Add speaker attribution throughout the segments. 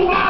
Speaker 1: Wow!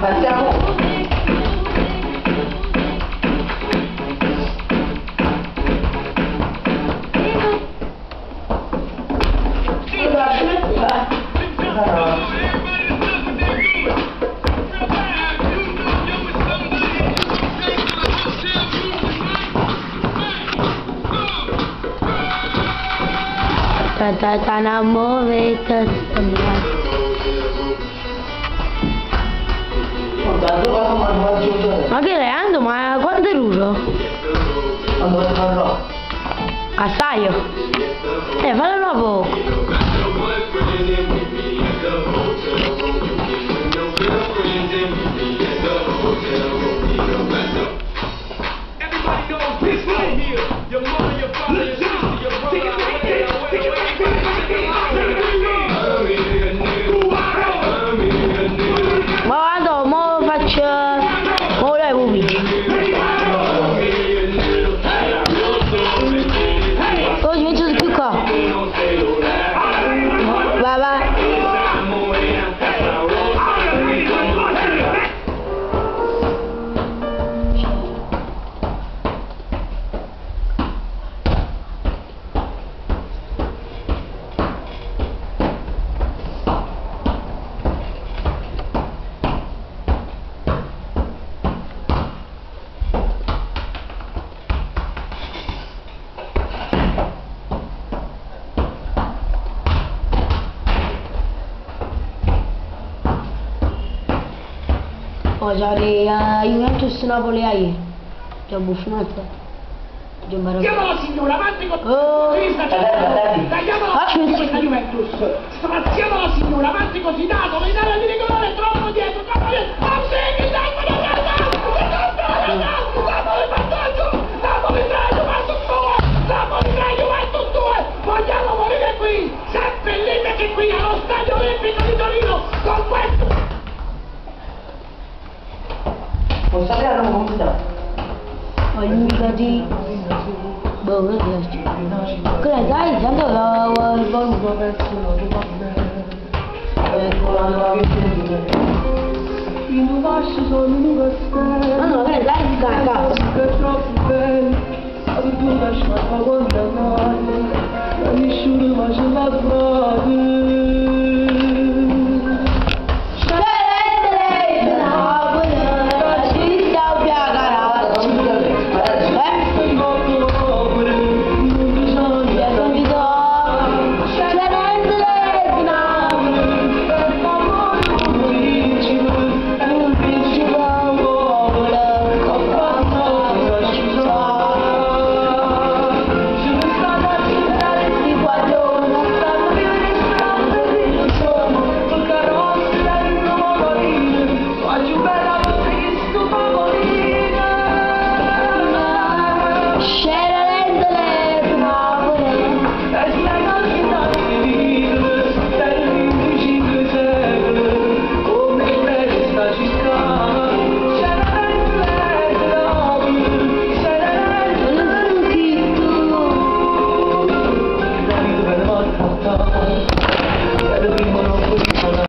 Speaker 2: Pasamos.
Speaker 1: Tatatana move tas
Speaker 2: Ma
Speaker 1: che Leandro, ma quanto è
Speaker 2: parlo.
Speaker 1: Assaio. Eh, fallo poco.
Speaker 3: Everybody knows this right here. Your mother, your father, your
Speaker 1: público. Cari uh, Juventus Napoli ahí. Già buffonata. Già Chiamala
Speaker 4: signora, avanti con
Speaker 1: Oh. Questa un- questa Juventus.
Speaker 4: Straziamo la signora, avanti così dato Venare di regolare troppo dietro Troppo dietro
Speaker 2: Olha, saber, não, vamos mudar.
Speaker 1: Olha, um grande. Bom, meu Deus. Grande, ai, já não dá. Vamos jogar
Speaker 2: Olha, novo
Speaker 4: e no baixo zone no bastão Ah, não,
Speaker 1: grande, ai, cá, cá
Speaker 4: Fica troppo bene Se tu lasciar a guarda male La misciura ma ce l'ha